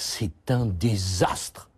c'est un désastre.